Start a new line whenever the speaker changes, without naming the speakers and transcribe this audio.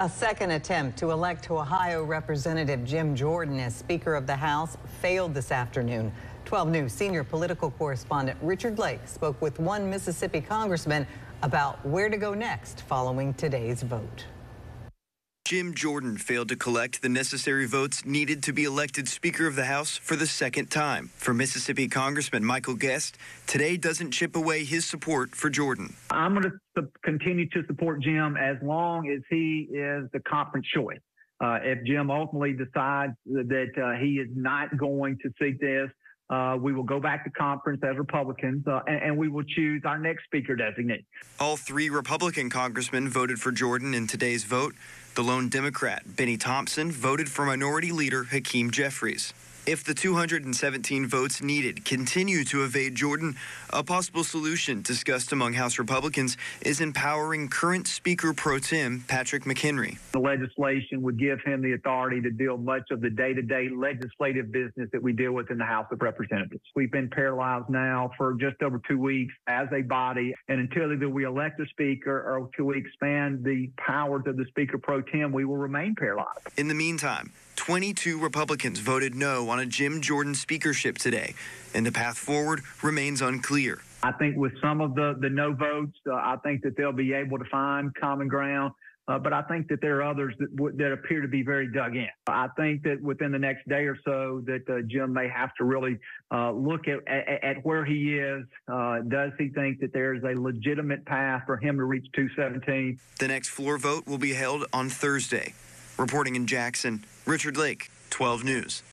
A second attempt to elect Ohio Representative Jim Jordan as Speaker of the House failed this afternoon. 12 News senior political correspondent Richard Lake spoke with one Mississippi congressman about where to go next following today's vote.
Jim Jordan failed to collect the necessary votes needed to be elected Speaker of the House for the second time. For Mississippi Congressman Michael Guest, today doesn't chip away his support for Jordan.
I'm going to continue to support Jim as long as he is the conference choice. Uh, if Jim ultimately decides that uh, he is not going to seek this, uh, we will go back to conference as Republicans, uh, and, and, we will choose our next speaker designate.
All three Republican congressmen voted for Jordan in today's vote. The lone Democrat, Bennie Thompson, voted for Minority Leader Hakeem Jeffries. If the 217 votes needed continue to evade Jordan, a possible solution discussed among House Republicans is empowering current Speaker pro tem Patrick McHenry.
The legislation would give him the authority to deal much of the day to day legislative business that we deal with in the House of Representatives. We've been paralyzed now for just over two weeks as a body, and until either we elect a Speaker or until we expand the powers of the Speaker pro tem, we will remain paralyzed.
In the meantime, 22 Republicans voted no on a Jim Jordan speakership today, and the path forward remains unclear.
I think with some of the, the no votes, uh, I think that they'll be able to find common ground. Uh, but I think that there are others that, that appear to be very dug in. I think that within the next day or so, that uh, Jim may have to really uh, look at, at, at where he is. Uh, does he think that there is a legitimate path for him to reach 217?
The next floor vote will be held on Thursday. Reporting in Jackson, Richard Lake, 12 News.